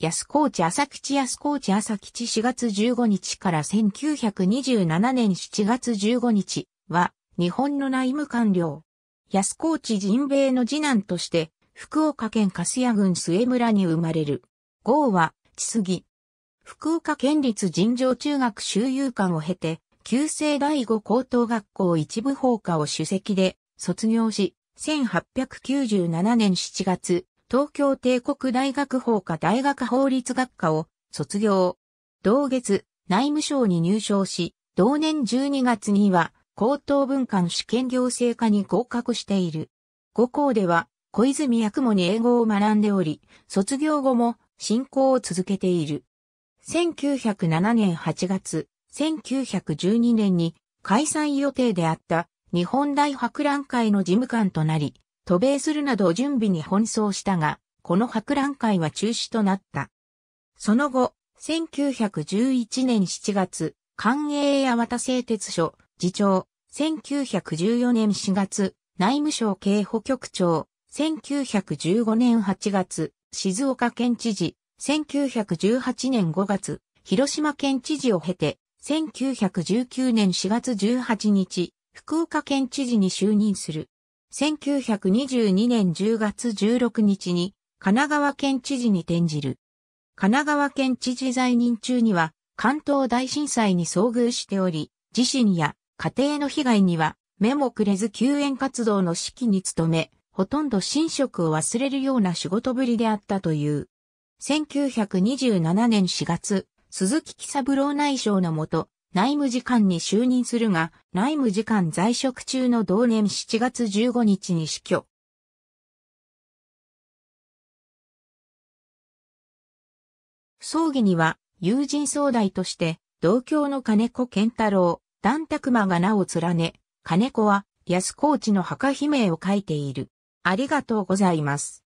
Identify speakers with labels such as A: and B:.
A: 安高知朝吉安高知朝吉4月15日から1927年7月15日は、日本の内務官僚。安高知神兵衛の次男として、福岡県粕谷郡末村に生まれる。号は、千杉。福岡県立尋常中学修遊館を経て、旧制第五高等学校一部法科を主席で卒業し、1897年7月、東京帝国大学法科大学法律学科を卒業。同月、内務省に入省し、同年12月には高等文官試験行政科に合格している。五校では小泉役もに英語を学んでおり、卒業後も進行を続けている。1907年8月、1912年に開催予定であった日本大博覧会の事務官となり、渡米するなど準備に奔走したが、この博覧会は中止となった。その後、1911年7月、官営八幡製鉄所、次長、1914年4月、内務省警保局長、1915年8月、静岡県知事、1918年5月、広島県知事を経て、1919年4月18日、福岡県知事に就任する。1922年10月16日に神奈川県知事に転じる。神奈川県知事在任中には関東大震災に遭遇しており、自身や家庭の被害には目もくれず救援活動の指揮に努め、ほとんど寝食を忘れるような仕事ぶりであったという。1927年4月、鈴木喜三郎内相のもと、内務次官に就任するが、内務次官在職中の同年7月15日に死去。葬儀には、友人総代として、同郷の金子健太郎、段卓馬が名を連ね、金子は、安高知の墓姫を書いている。ありがとうございます。